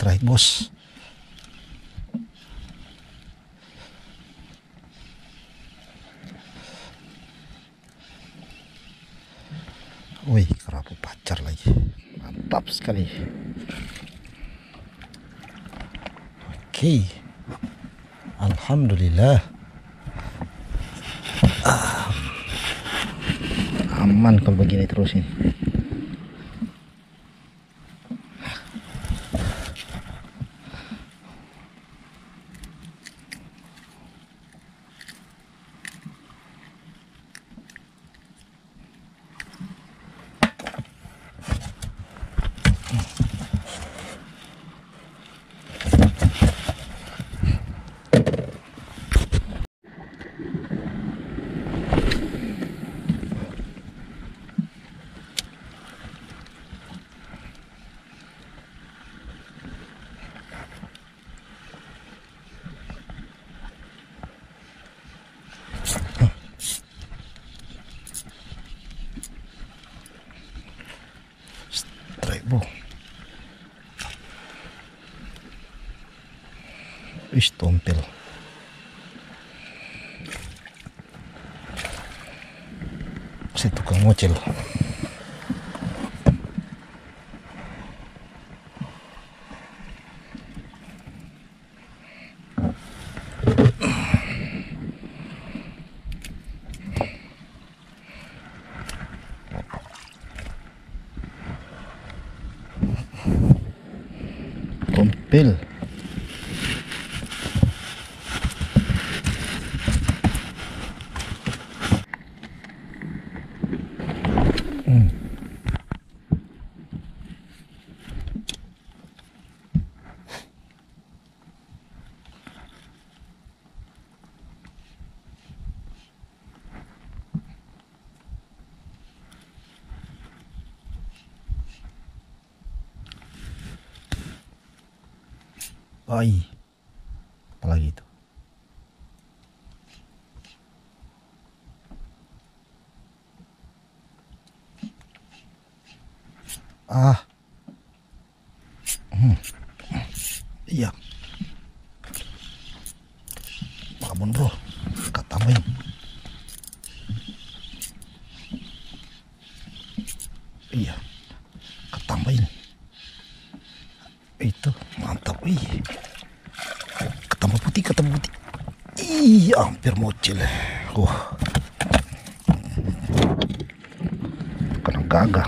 Strike bos. Wih, kerapu pacar lagi. Mantap sekali. Oke. Alhamdulillah. Ah. Aman kalau begini terusin. Strike Wis tompel. Si tukang mocel. Tompel. Hmm. Ai. Apalagi itu? Ah. Hmm. Iya. Bangun bro. Kata tambahin. Iya. Ketambahin. Itu mantap. Wih. Ketambah putih, ketambah putih. Mocil. Wah. Kena gagal.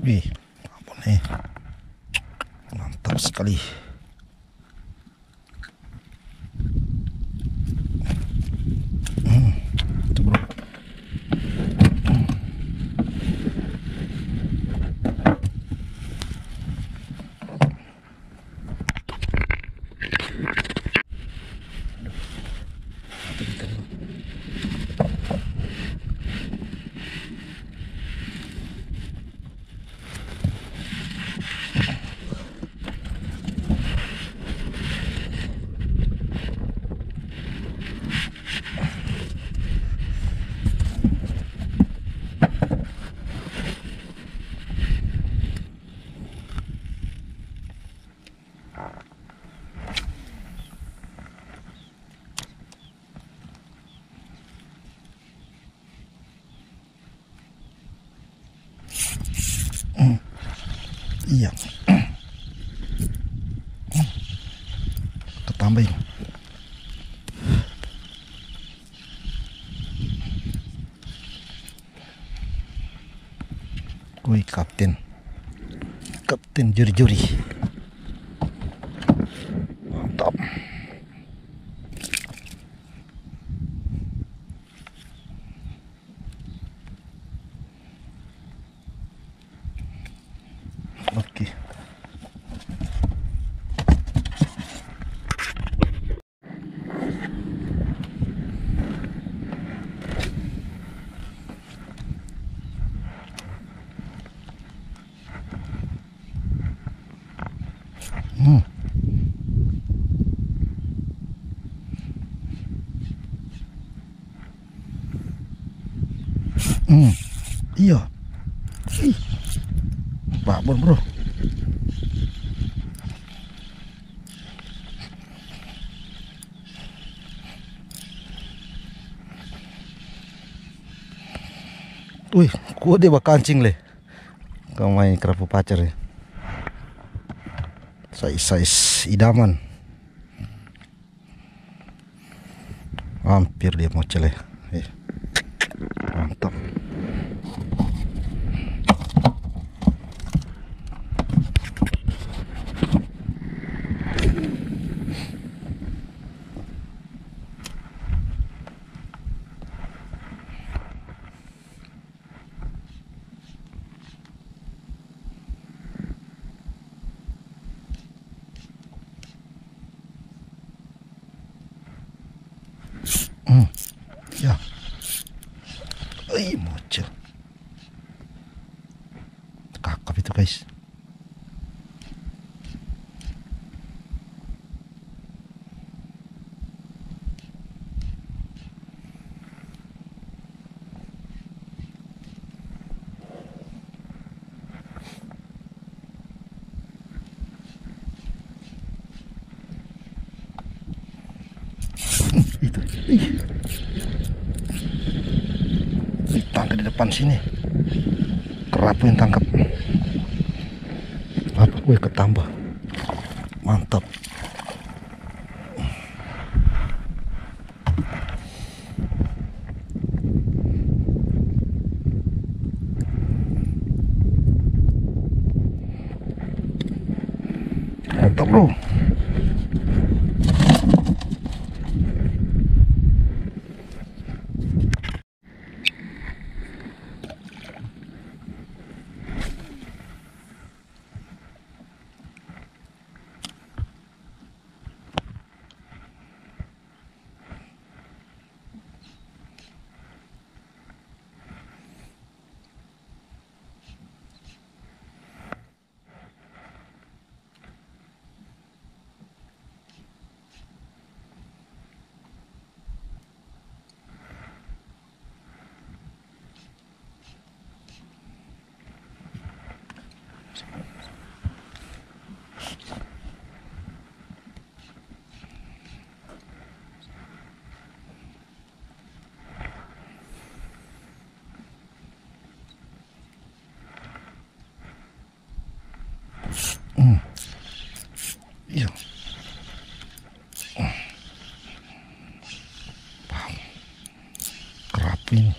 Wih, eh. Mantap sekali. Iya. Ketambahin. Wih, kapten. Kapten juri-juri. Mantap. Oke. Hmm. Hmm. Iya. Ih. Babon, Bro. Wih, kuat dia kancing le. Kau main kerapu pacar ya. Size-size idaman. Hampir dia mau celeh. Eh. Mantap. Hmm. Ya. Ih, bocil. Kakap itu, guys. Itu ih. Ih, tangkap di depan sini. Kerapu yang tangkap. Apa gue ketambah mantap. Mantap bro Iya. Paham. Ini.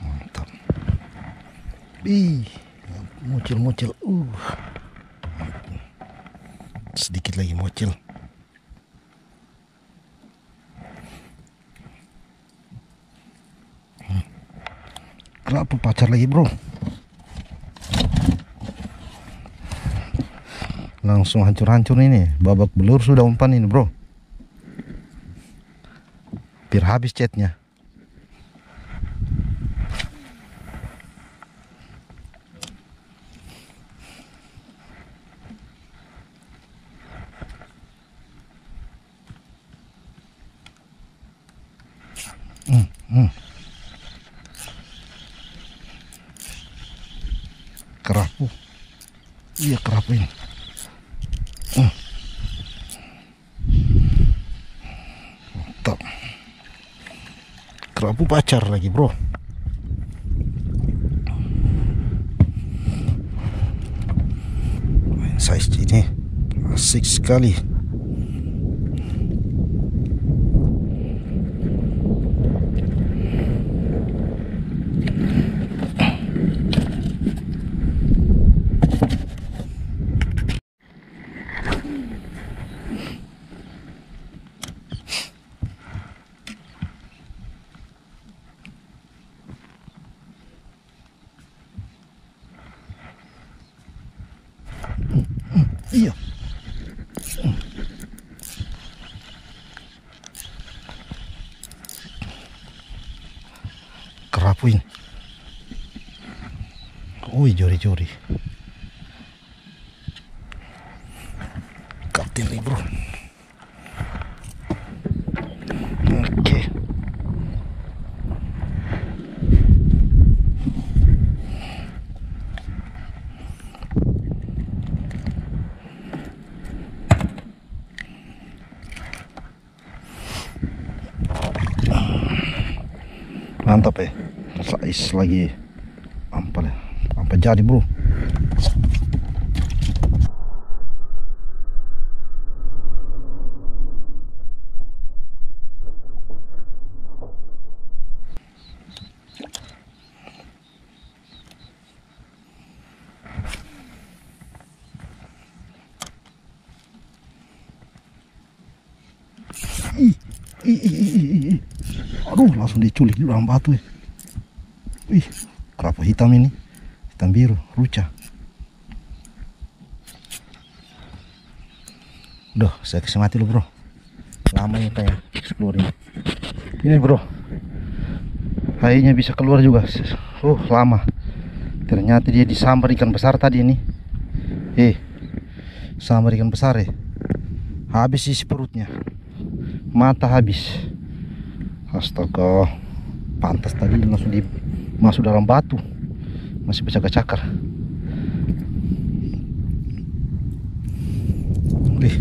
Mantap. Ih, muncul-muncul. Uh. Sedikit lagi muncul. Kerapu pacar lagi, Bro. langsung hancur-hancur ini babak belur sudah umpan ini bro habis catnya Hmm, hmm. kerapu. Iya kerapu ini sapu pacar lagi bro. Size ini. Asik sekali. Iya kerapu ini Wih jori-jori Kapten nih bro Oke Mantap ya Size lagi. Ampal ya Sampai jadi bro Ih, ih, ih, ih, ih, ih. Aduh, dalam batu ya. Wih, kerapu hitam ini. Hitam biru, ruca. Udah, saya kasih mati lu bro. Lama ya kayak explore ini. Ini bro. Airnya bisa keluar juga. Uh, lama. Ternyata dia disambar ikan besar tadi ini. Eh, sambar ikan besar ya. Habis isi perutnya. Mata habis. Astaga, pantas tadi langsung di masuk dalam batu, masih bercakar-cakar. Wih,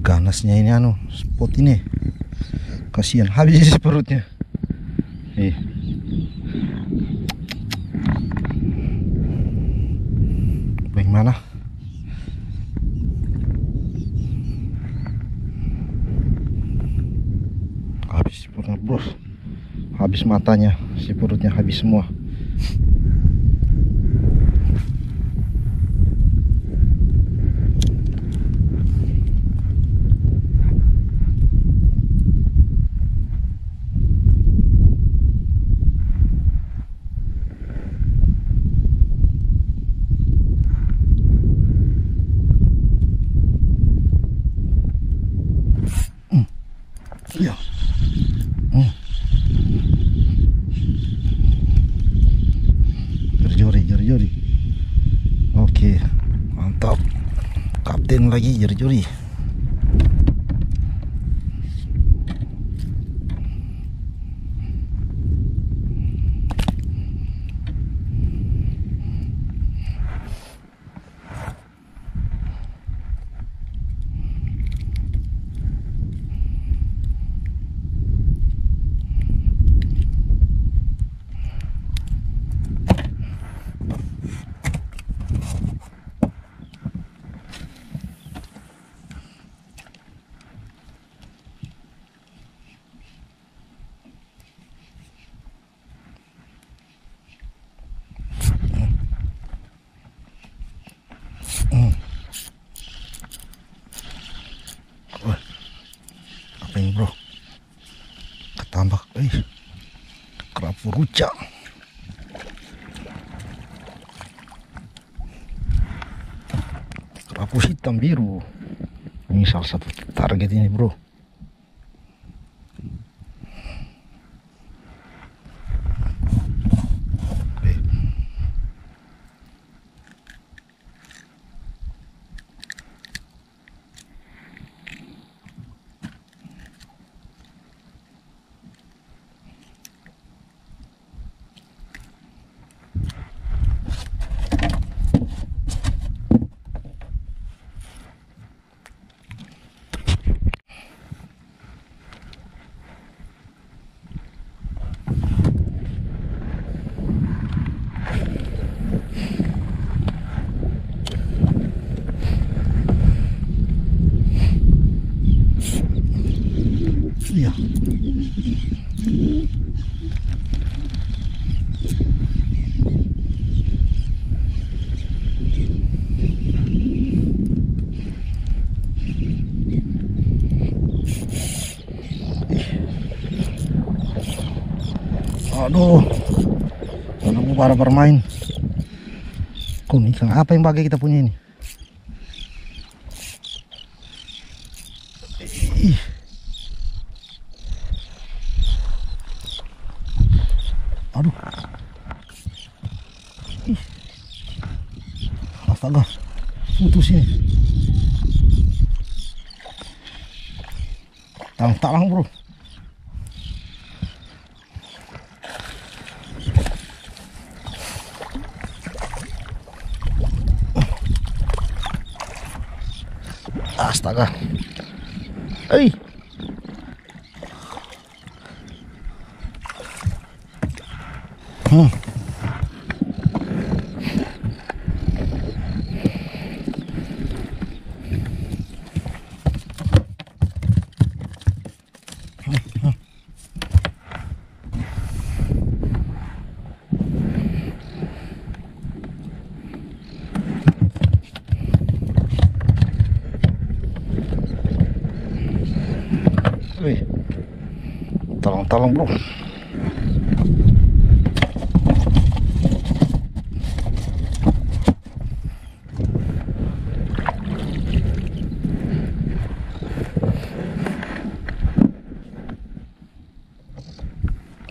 ganasnya ini anu spot ini, kasihan habis perutnya. Ih. Bagaimana? habis perutnya bros habis matanya si perutnya habis semua. Iya jori jori jori oke mantap kapten lagi jori jori Wah, apa ini bro ketambak eh kerapu ruca kerapu hitam biru. Ini salah satu target ini bro Aduh. Mau para bermain. Kun ikan apa yang bagai kita punya ini? Ih. Aduh. Ih. Astaga. Putus ini. Talang-talang, Bro. Astaga. Ei. Hmm. Wih. Tolong-tolong bro.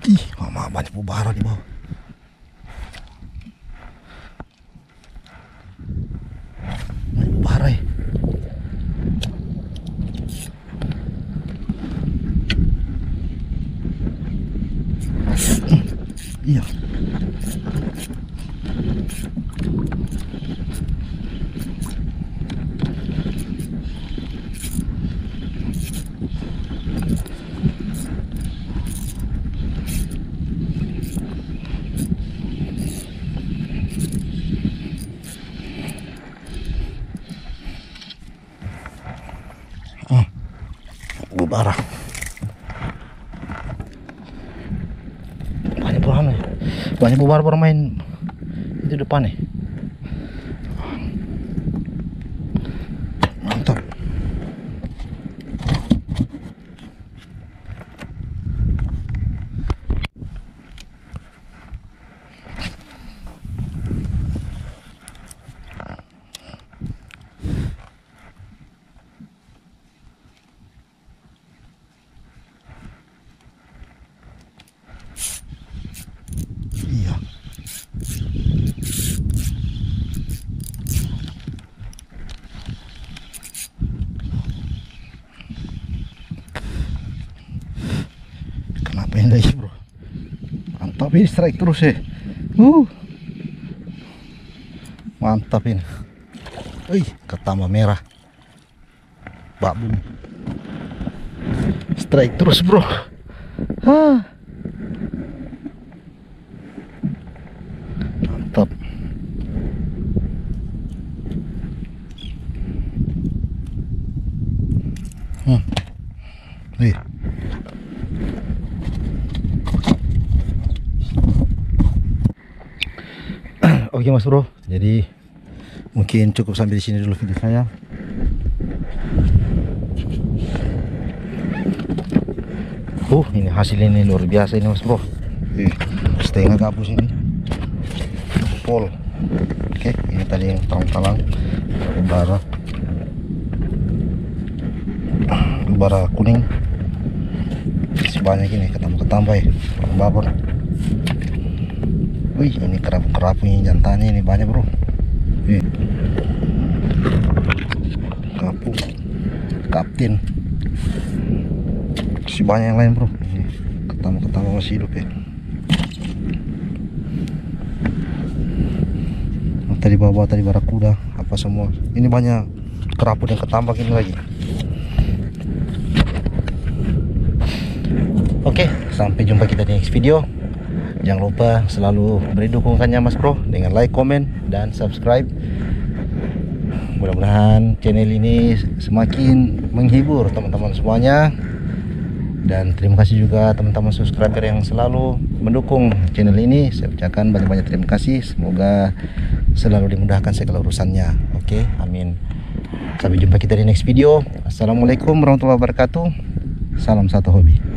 Ih, mama banyak pubara di bawah. Banyak pubara ya. Iya. Hmm. Bubara. banyak buah nih banyak bubar bermain itu depan nih mantap iya kenapa ini bro. Mantap ini strike terus ya. Uh. Mantap ini. Wih, ketambah merah. Babun strike terus bro. Hah. mantap hmm. Wih. Oke mas bro, jadi mungkin cukup sampai di sini dulu video saya. Uh, ini hasil ini luar biasa ini mas bro. Ih, setengah gabus ini. Pol. Oke, ini tadi yang talang-talang bara bara kuning. Masih banyak ini ketambah-ketambah ya. Babon. Wih, ini kerapu-kerapu ini jantannya ini banyak bro. Nih. Kapu, kapten. Masih banyak yang lain bro. Ini ketambah-ketambah masih hidup ya. Nah, tadi bawa tadi barakuda apa semua. Ini banyak kerapu yang ketambak ini lagi. Oke, sampai jumpa kita di next video. Jangan lupa selalu beri dukungannya Mas Bro dengan like, komen, dan subscribe. Mudah-mudahan channel ini semakin menghibur teman-teman semuanya. dan terima kasih juga teman-teman subscriber yang selalu mendukung channel ini. Saya ucapkan banyak-banyak terima kasih. Semoga selalu dimudahkan segala urusannya. Oke amin. Sampai jumpa kita di next video. Assalamualaikum warahmatullahi wabarakatuh. Salam satu hobi